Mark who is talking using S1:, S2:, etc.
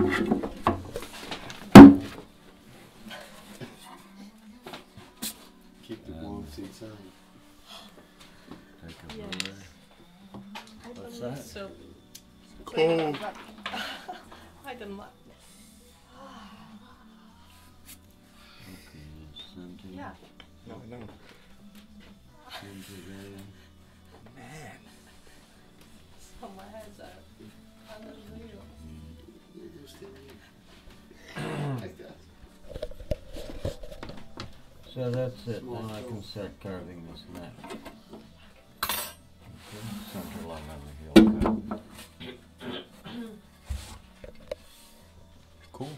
S1: Keep the warm um, seats on.
S2: Take a
S3: Yes.
S2: breath. What's
S3: believe
S2: that?
S3: So.
S1: Cold.
S3: I don't like.
S2: Okay, something.
S3: Yeah.
S1: No, no.
S2: Something.
S1: Man.
S3: So my head's out.
S2: So that's it, now I can start carving this neck. Center line on the heel. Cool.